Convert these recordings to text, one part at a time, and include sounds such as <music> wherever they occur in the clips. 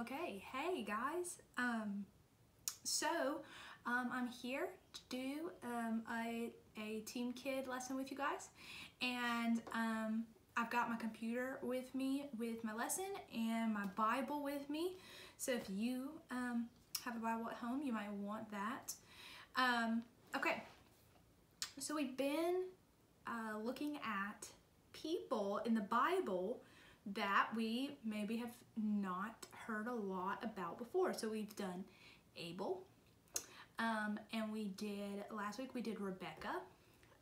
Okay, hey guys. Um, so um, I'm here to do um, a, a Team Kid lesson with you guys, and um, I've got my computer with me with my lesson and my Bible with me. So if you um, have a Bible at home, you might want that. Um, okay, so we've been uh, looking at people in the Bible that we maybe have not heard a lot about before. So we've done Abel, um, and we did, last week we did Rebecca.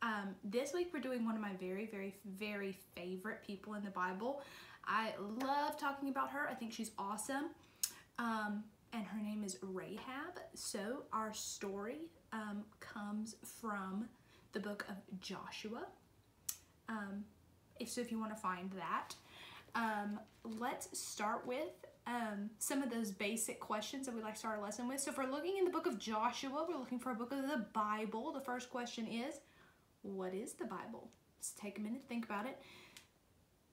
Um, this week we're doing one of my very, very, very favorite people in the Bible. I love talking about her. I think she's awesome. Um, and her name is Rahab. So our story um, comes from the book of Joshua. Um, if so, if you want to find that, um, let's start with um, some of those basic questions that we like to start our lesson with. So if we're looking in the book of Joshua, we're looking for a book of the Bible. The first question is, what is the Bible? Let's take a minute to think about it.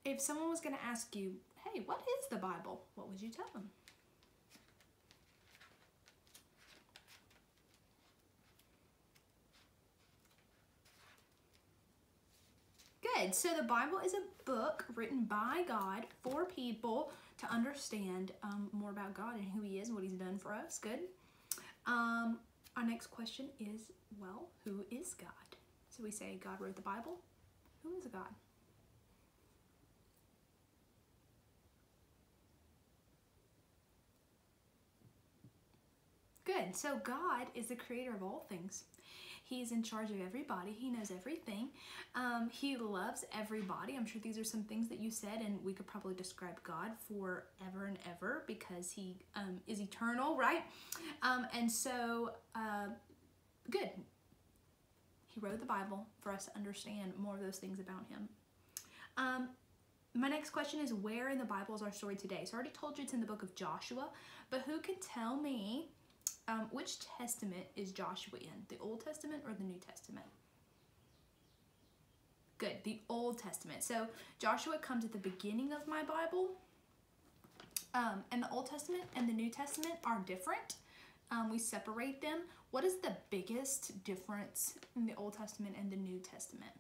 If someone was going to ask you, hey, what is the Bible? What would you tell them? So the Bible is a book written by God for people to understand um, more about God and who He is and what He's done for us. Good. Um, our next question is, well, who is God? So we say God wrote the Bible. Who is God? Good. So God is the creator of all things. He's in charge of everybody. He knows everything. Um, he loves everybody. I'm sure these are some things that you said, and we could probably describe God forever and ever because He um, is eternal, right? Um, and so, uh, good. He wrote the Bible for us to understand more of those things about Him. Um, my next question is where in the Bible is our story today? So I already told you it's in the book of Joshua, but who can tell me um, which testament is Joshua in? The Old Testament or the New Testament? Good, the Old Testament. So Joshua comes at the beginning of my Bible. Um, and the Old Testament and the New Testament are different. Um, we separate them. What is the biggest difference in the Old Testament and the New Testament?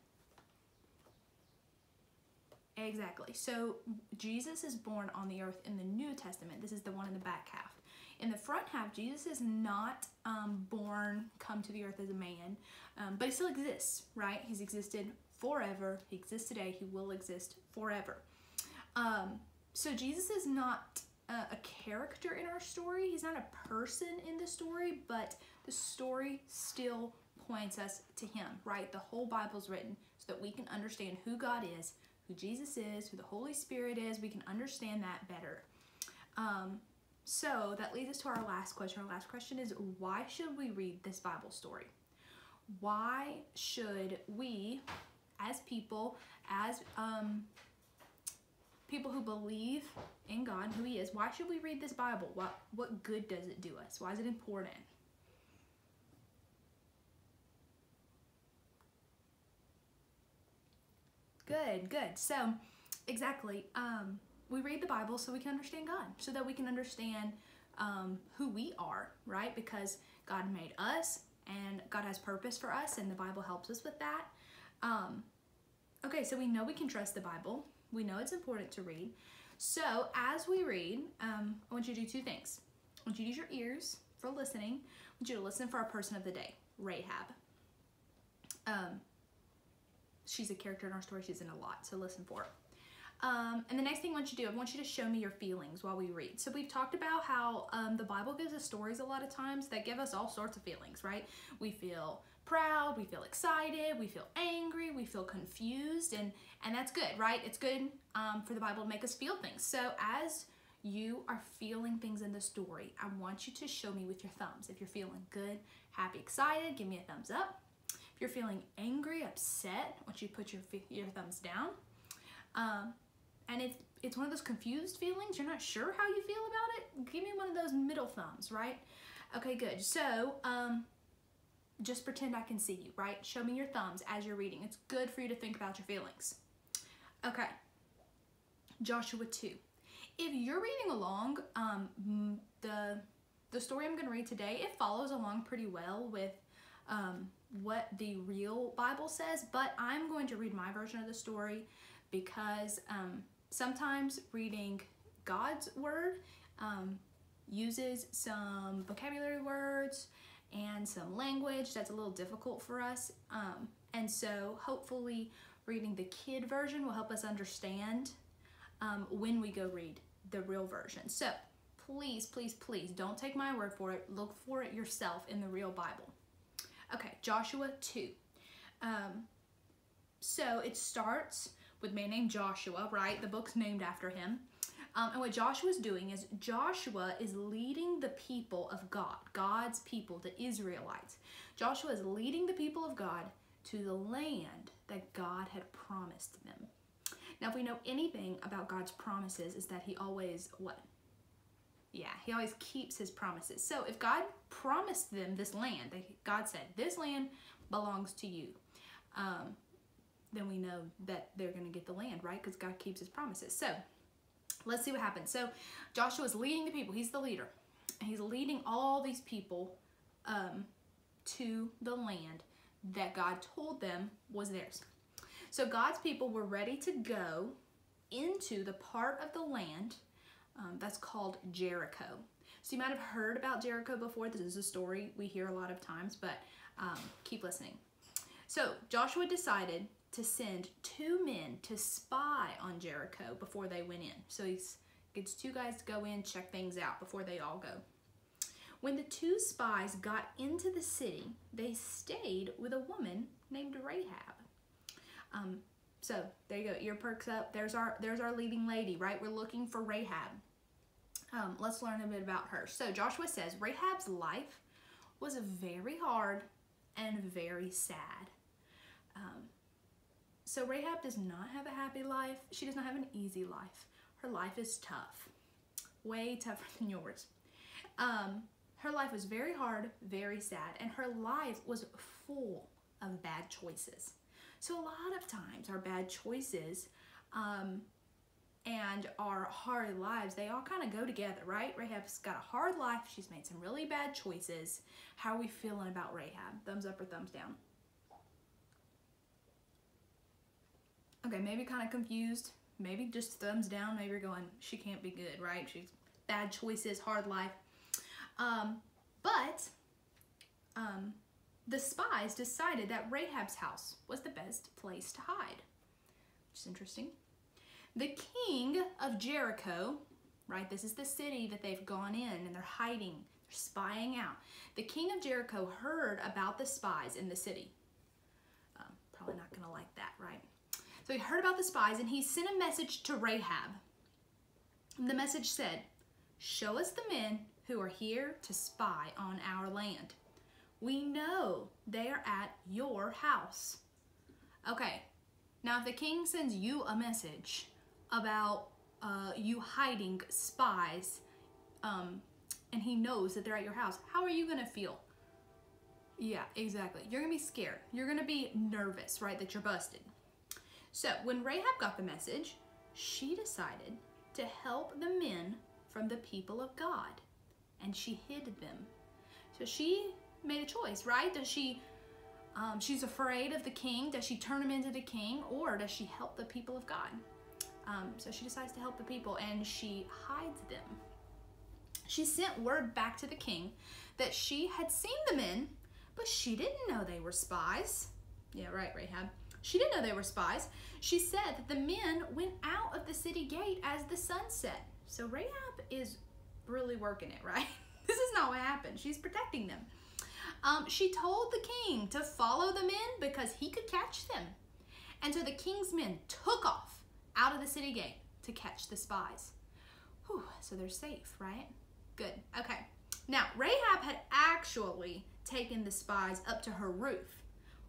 Exactly. So Jesus is born on the earth in the New Testament. This is the one in the back half. In the front half, Jesus is not um, born, come to the earth as a man, um, but he still exists, right? He's existed forever. He exists today. He will exist forever. Um, so Jesus is not a, a character in our story. He's not a person in the story, but the story still points us to him, right? The whole Bible's written so that we can understand who God is, who Jesus is, who the Holy Spirit is. We can understand that better. Um, so that leads us to our last question. Our last question is why should we read this Bible story? Why should we, as people, as um, people who believe in God, who He is, why should we read this Bible? What, what good does it do us? Why is it important? Good, good. So, exactly. Um, we read the Bible so we can understand God, so that we can understand um, who we are, right? Because God made us and God has purpose for us, and the Bible helps us with that. Um, okay, so we know we can trust the Bible. We know it's important to read. So as we read, um, I want you to do two things. I want you to use your ears for listening. I want you to listen for our person of the day, Rahab. Um, she's a character in our story. She's in a lot, so listen for her. Um, and the next thing I want you to do, I want you to show me your feelings while we read. So we've talked about how um, the Bible gives us stories a lot of times that give us all sorts of feelings, right? We feel proud, we feel excited, we feel angry, we feel confused, and, and that's good, right? It's good um, for the Bible to make us feel things. So as you are feeling things in the story, I want you to show me with your thumbs. If you're feeling good, happy, excited, give me a thumbs up. If you're feeling angry, upset, I want you to put your, your thumbs down. Um, and if it's one of those confused feelings, you're not sure how you feel about it, give me one of those middle thumbs, right? Okay, good. So, um, just pretend I can see you, right? Show me your thumbs as you're reading. It's good for you to think about your feelings. Okay. Joshua 2. If you're reading along, um, the the story I'm going to read today, it follows along pretty well with um, what the real Bible says, but I'm going to read my version of the story because um, sometimes reading God's word um, uses some vocabulary words and some language that's a little difficult for us. Um, and so hopefully reading the kid version will help us understand um, when we go read the real version. So please, please, please don't take my word for it. Look for it yourself in the real Bible. Okay, Joshua 2. Um, so it starts with a man named Joshua, right? The book's named after him. Um, and what Joshua is doing is Joshua is leading the people of God, God's people, the Israelites. Joshua is leading the people of God to the land that God had promised them. Now, if we know anything about God's promises, is that He always what? Yeah, He always keeps His promises. So if God promised them this land, God said, "This land belongs to you," um, then we know that they're going to get the land, right? Because God keeps His promises. So let's see what happens. So Joshua is leading the people. He's the leader. He's leading all these people um, to the land that God told them was theirs. So God's people were ready to go into the part of the land um, that's called Jericho. So you might have heard about Jericho before. This is a story we hear a lot of times, but um, keep listening. So Joshua decided to send two men to spy on Jericho before they went in. So he gets two guys to go in, check things out before they all go. When the two spies got into the city, they stayed with a woman named Rahab. Um, so there you go, ear perks up. There's our there's our leading lady, right? We're looking for Rahab. Um, let's learn a bit about her. So Joshua says Rahab's life was very hard and very sad. Um, so Rahab does not have a happy life. She does not have an easy life. Her life is tough, way tougher <laughs> than yours. Um, her life was very hard, very sad, and her life was full of bad choices. So a lot of times our bad choices um, and our hard lives, they all kind of go together, right? Rahab's got a hard life. She's made some really bad choices. How are we feeling about Rahab? Thumbs up or thumbs down? Okay, maybe kind of confused. Maybe just thumbs down. Maybe you're going, she can't be good, right? She's bad choices, hard life. Um, but um, the spies decided that Rahab's house was the best place to hide, which is interesting. The king of Jericho, right, this is the city that they've gone in and they're hiding, they're spying out. The king of Jericho heard about the spies in the city. Um, probably not going to like that, right? So he heard about the spies and he sent a message to Rahab. The message said, Show us the men who are here to spy on our land. We know they are at your house. Okay, now if the king sends you a message about uh, you hiding spies um, and he knows that they're at your house, how are you going to feel? Yeah, exactly. You're going to be scared. You're going to be nervous, right, that you're busted. So when Rahab got the message, she decided to help the men from the people of God and she hid them. So she made a choice, right? Does she, um, she's afraid of the king. Does she turn him into the king or does she help the people of God? Um, so she decides to help the people and she hides them. She sent word back to the king that she had seen the men, but she didn't know they were spies. Yeah, right, Rahab. She didn't know they were spies. She said that the men went out of the city gate as the sun set. So Rahab is really working it, <laughs> right? this is not what happened. She's protecting them. Um, she told the king to follow the men because he could catch them. And so the king's men took off out of the city gate to catch the spies. Whew, so they're safe, right? Good. Okay. Now, Rahab had actually taken the spies up to her roof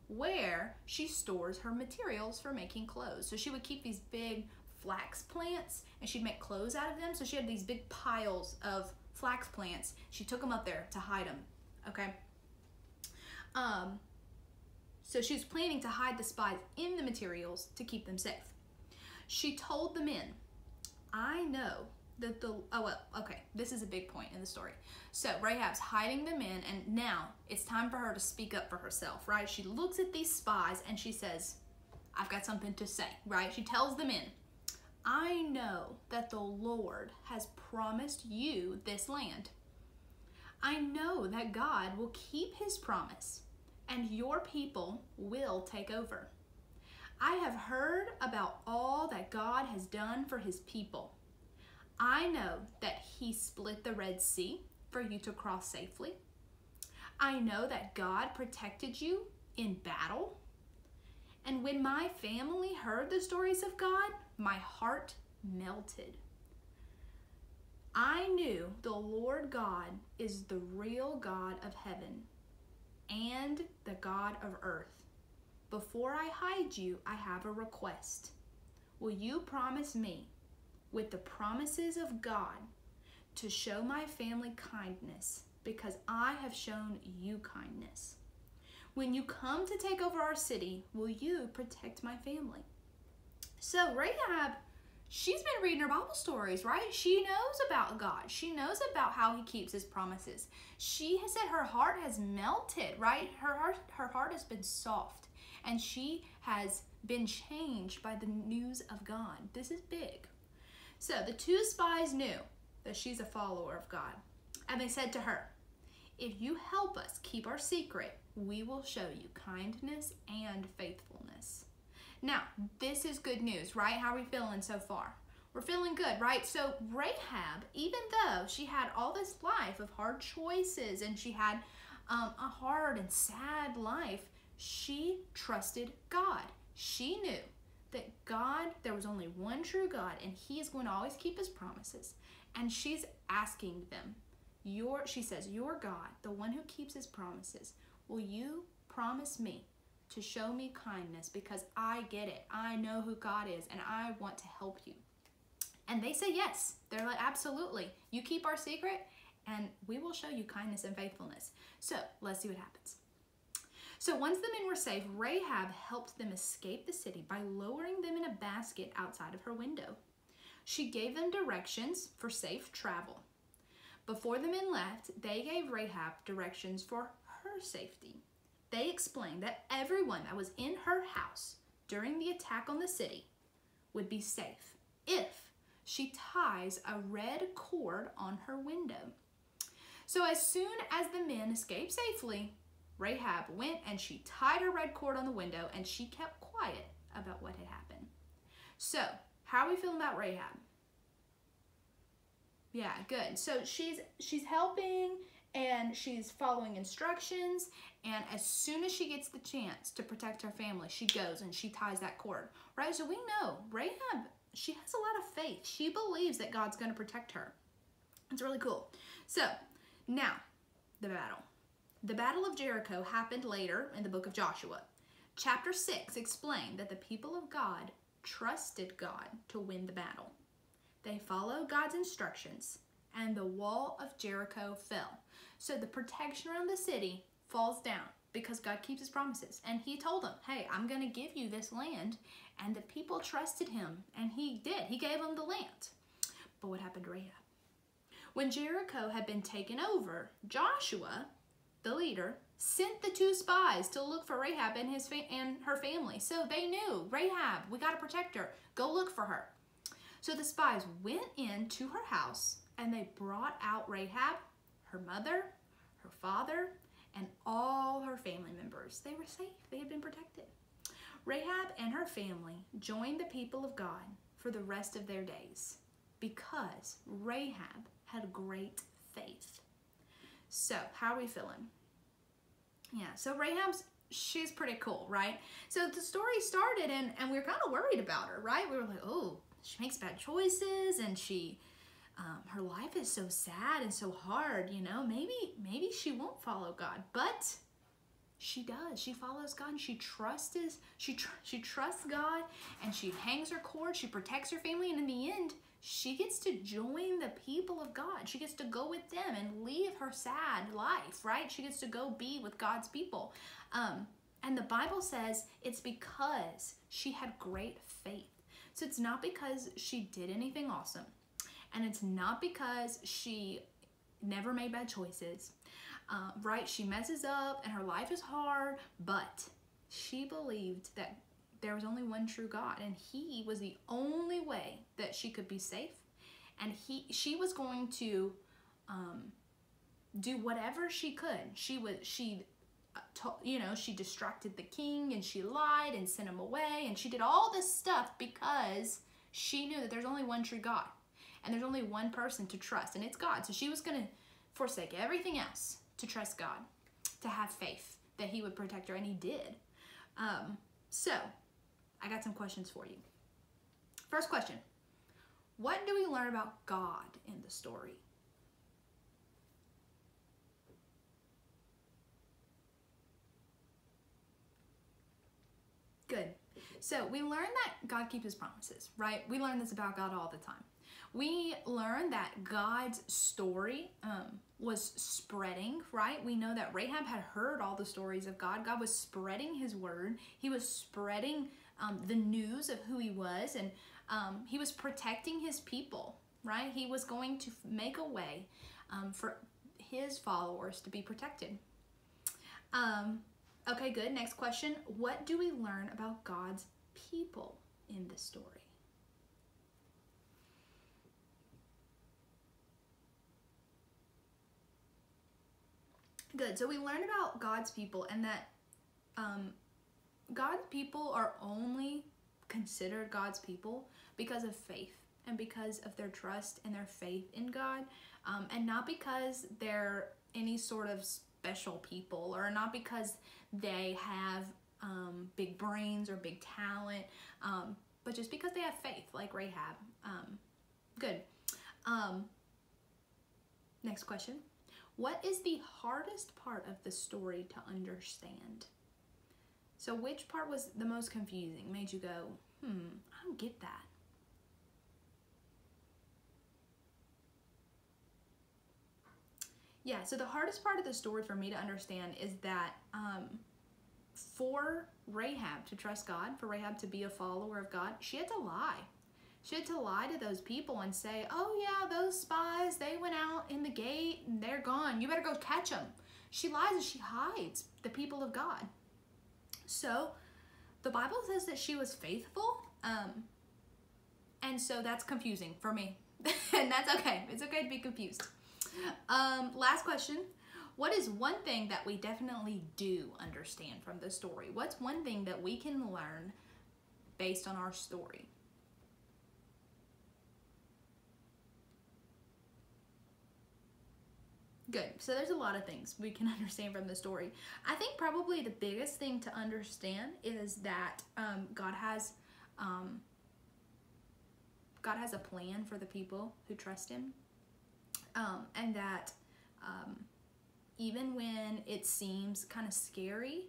where she stores her materials for making clothes. So she would keep these big flax plants and she'd make clothes out of them. So she had these big piles of flax plants. She took them up there to hide them. Okay. Um, so she was planning to hide the spies in the materials to keep them safe. She told the men, I know The, the oh well okay this is a big point in the story. So rahab's hiding them in and now it's time for her to speak up for herself right? She looks at these spies and she says i've got something to say right? She tells them in i know that the lord has promised you this land. I know that god will keep his promise and your people will take over. I have heard about all that god has done for his people I know that He split the Red Sea for you to cross safely. I know that God protected you in battle. And when my family heard the stories of God, my heart melted. I knew the Lord God is the real God of heaven and the God of earth. Before I hide you, I have a request. Will you promise me with the promises of God to show my family kindness because I have shown you kindness. When you come to take over our city, will you protect my family? So, Rahab, she's been reading her Bible stories, right? She knows about God. She knows about how he keeps his promises. She has said her heart has melted, right? Her heart, her heart has been soft and she has been changed by the news of God. This is big. So the two spies knew that she's a follower of God. And they said to her, If you help us keep our secret, we will show you kindness and faithfulness. Now, this is good news, right? How are we feeling so far? We're feeling good, right? So, Rahab, even though she had all this life of hard choices and she had um, a hard and sad life, she trusted God. She knew that God, there was only one true God, and He is going to always keep His promises. And she's asking them, your, she says, Your God, the one who keeps His promises, will you promise me to show me kindness because I get it. I know who God is, and I want to help you. And they say yes. They're like, Absolutely. You keep our secret, and we will show you kindness and faithfulness. So let's see what happens. So once the men were safe, Rahab helped them escape the city by lowering them in a basket outside of her window. She gave them directions for safe travel. Before the men left, they gave Rahab directions for her safety. They explained that everyone that was in her house during the attack on the city would be safe if she ties a red cord on her window. So as soon as the men escaped safely, Rahab went and she tied her red cord on the window and she kept quiet about what had happened. So, how are we feeling about Rahab? Yeah, good. So she's she's helping and she's following instructions and as soon as she gets the chance to protect her family, she goes and she ties that cord. Right? So we know Rahab, she has a lot of faith. She believes that God's going to protect her. It's really cool. So, now the battle. The Battle of Jericho happened later in the book of Joshua. Chapter 6 explained that the people of God trusted God to win the battle. They followed God's instructions, and the wall of Jericho fell. So the protection around the city falls down because God keeps his promises. And he told them, hey, I'm going to give you this land. And the people trusted him, and he did. He gave them the land. But what happened to Rahab? When Jericho had been taken over, Joshua the leader, sent the two spies to look for Rahab and his and her family. So they knew Rahab, we got to protect her. Go look for her. So the spies went into her house and they brought out Rahab, her mother, her father, and all her family members. They were safe. They had been protected. Rahab and her family joined the people of God for the rest of their days because Rahab had great faith. So, how are we feeling? Yeah, so Rahab's, she's pretty cool, right? So the story started and, and we were kind of worried about her, right? We were like, oh, she makes bad choices and she, um, her life is so sad and so hard, you know, maybe, maybe she won't follow God, but she does. She follows God and she trusts she, tr she trusts God and she hangs her cord, she protects her family, and in the end, she gets to join the people of God. She gets to go with them and leave her sad life, right? She gets to go be with God's people. Um, and the Bible says it's because she had great faith. So it's not because she did anything awesome. And it's not because she never made bad choices, uh, right? She messes up and her life is hard, but she believed that there was only one true God and he was the only way that she could be safe and he she was going to um, do whatever she could. She was she uh, you know, she distracted the king and she lied and sent him away and she did all this stuff because she knew that there's only one true God and there's only one person to trust and it's God. So she was going to forsake everything else to trust God, to have faith that he would protect her and he did. Um, so, I got some questions for you. First question What do we learn about God in the story? Good. So we learn that God keeps his promises, right? We learn this about God all the time. We learn that God's story um, was spreading, right? We know that Rahab had heard all the stories of God. God was spreading his word, he was spreading um, the news of who he was, and um, he was protecting his people, right? He was going to make a way um, for his followers to be protected. Um, okay, good. Next question. What do we learn about God's people in the story? Good. So we learn about God's people and that um, God's people are only considered God's people because of faith and because of their trust and their faith in God, um, and not because they're any sort of special people or not because they have um, big brains or big talent, um, but just because they have faith, like Rahab. Um, good. Um, next question. What is the hardest part of the story to understand? So, which part was the most confusing? Made you go, hmm, I don't get that. Yeah, so the hardest part of the story for me to understand is that um, for Rahab to trust God, for Rahab to be a follower of God, she had to lie. She had to lie to those people and say, oh, yeah, those spies, they went out in the gate and they're gone. You better go catch them. She lies and she hides the people of God. So the Bible says that she was faithful. Um, and so that's confusing for me. <laughs> and that's okay. It's okay to be confused. Um, last question. What is one thing that we definitely do understand from the story? What's one thing that we can learn based on our story? Good. So there's a lot of things we can <laughs> understand from the story. I think probably the biggest thing to understand is that um, God has um, God has a plan for the people who trust Him, um, and that um, even when it seems kind of scary,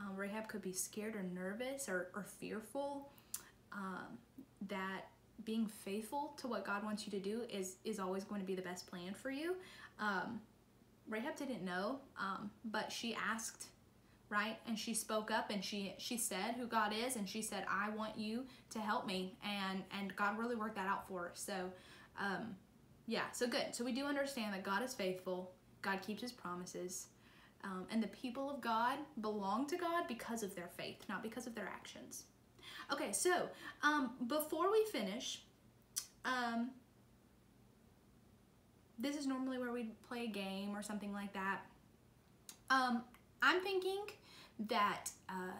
um, Rahab could be scared or nervous or, or fearful. Um, that being faithful to what God wants you to do is is always going to be the best plan for you. Um, Rahab didn't know, um, but she asked, right? And she spoke up and she she said who God is, and she said, "I want you to help me," and and God really worked that out for her. So, um, yeah, so good. So we do understand that God is faithful. God keeps His promises. Um, and the people of God belong to God because of their faith, not because of their actions. Okay, so um, before we finish, um, this is normally where we play a game or something like that. Um, I'm thinking that uh,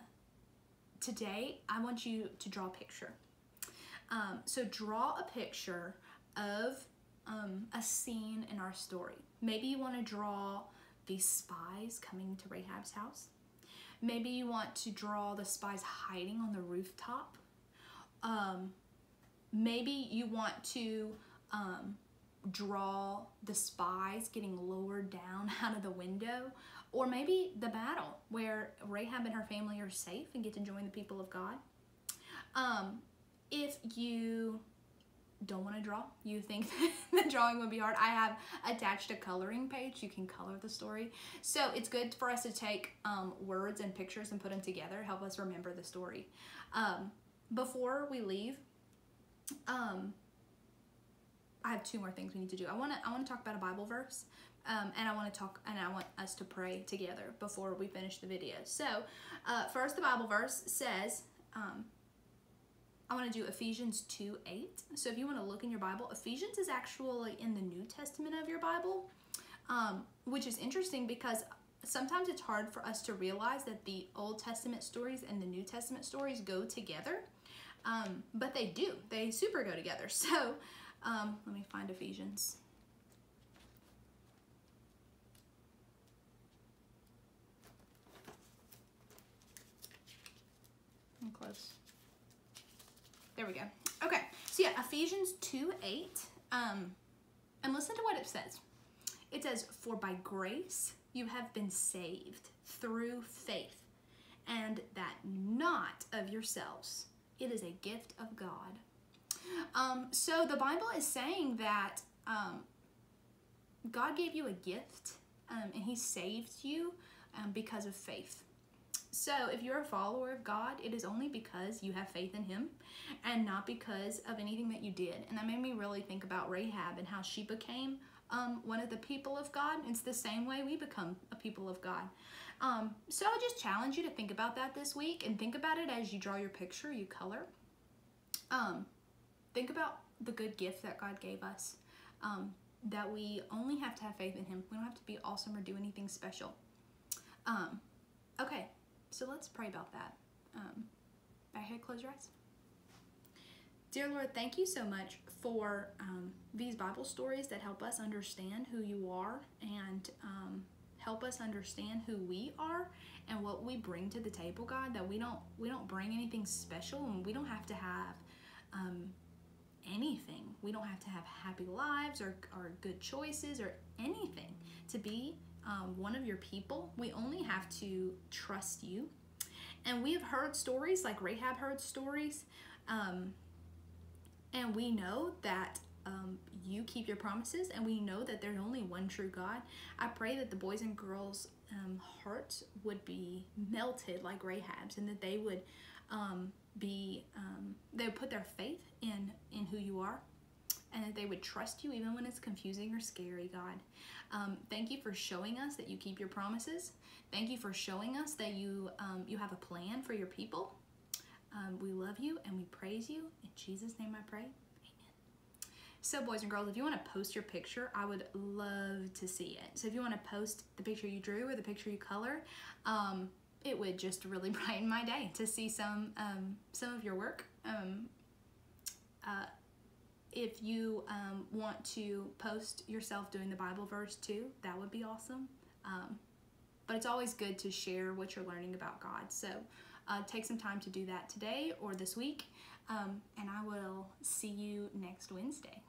today I want you to draw a picture. Um, so draw a picture of um, a scene in our story. Maybe you want to draw these spies coming to Rahab's house. Maybe you want to draw the spies hiding on the rooftop. Um, maybe you want to um, draw the spies getting lowered down <laughs> out of the window, or maybe the battle where Rahab and her family are safe and get to join the people of God. Um, if you don't want to draw, you think <laughs> the drawing would be hard, I have attached a coloring page. You can color the story. So it's good for us to take um, words and pictures and put them together, help us remember the story. Um, before we leave, um, I have two more things we need to do. I want to I want to talk about a Bible verse, um, and I want to talk and I want us to pray together before we finish the video. So, uh, first, the Bible verse says. Um, I want to do Ephesians 2 8. So if you want to look in your Bible, Ephesians is actually in the New Testament of your Bible, um, which is interesting because sometimes it's hard for us to realize that the Old Testament stories and the New Testament stories go together. Um, but they do, they super go together. <laughs> So um, let me find Ephesians. I'm close. There we go. Okay, so yeah, Ephesians 2 8. Um, and listen to what it says. It says, For by grace you have been saved through faith, and that not of yourselves. It is a gift of God. Um, so the Bible is saying that um, God gave you a gift um, and He saved you um, because of faith. So, if you're a follower of God, it is only because you have faith in Him and not because of anything that you did. And that made me really think about Rahab and how she became um, one of the people of God. It's the same way we become a people of God. Um, so, I just challenge you to think about that this week and think about it as you draw your picture, you color. Um, think about the good gift that God gave us. Um, that we only have to have faith in Him. We don't have to be awesome or do anything special. Um, okay, so let's pray about that. Um, bow your head, close your eyes. Dear Lord, thank you so much for um, these Bible stories that help us understand who you are and um, help us understand who we are and what we bring to the table, God. That we don't we don't bring anything special and we don't have to have um, anything. We don't have to have happy lives or, or good choices or anything to be um, one of your people. We only have to trust you. And we have heard stories like Rahab heard stories. Um, and we know that um, you keep your promises, and we know that there's only one true God. I pray that the boys and girls' um, hearts would be melted like Rahab's, and that they would um, be um, they would put their faith in in who you are, and that they would trust you even when it's confusing or scary. God, um, thank you for showing us that you keep your promises. Thank you for showing us that you um, you have a plan for your people. Um, we love you and we praise you. In Jesus' name I pray. Amen. So, boys and girls, if you want to post your picture, I would love to see it. So, if you want to post the picture you drew or the picture you color, um, it would just really <laughs> brighten my day to see some um, some of your work. Um, uh, if you um, want to post yourself doing the Bible verse too, that would be awesome. Um, but it's always good to share what you're learning about God. So uh, take some time to do that today or this week, um, and I will see you next Wednesday.